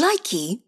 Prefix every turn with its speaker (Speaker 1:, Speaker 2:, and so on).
Speaker 1: Likey